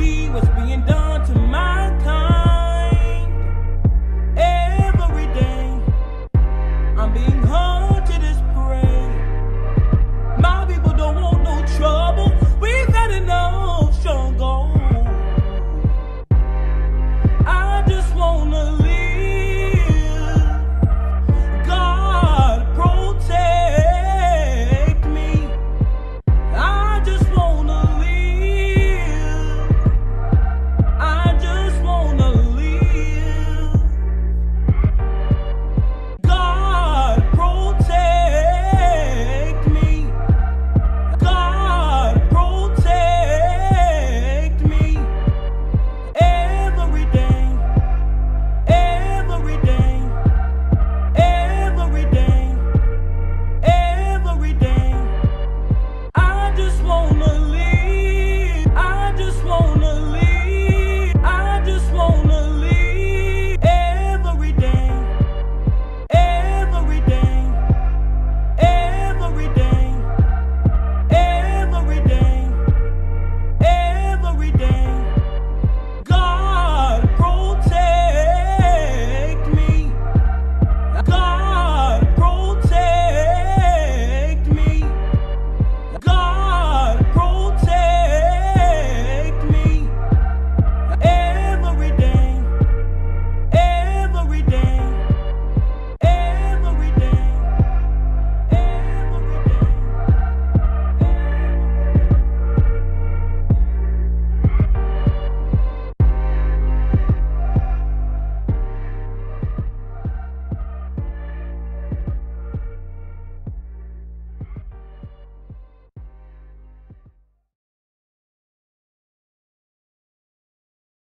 see what's being done to my kind.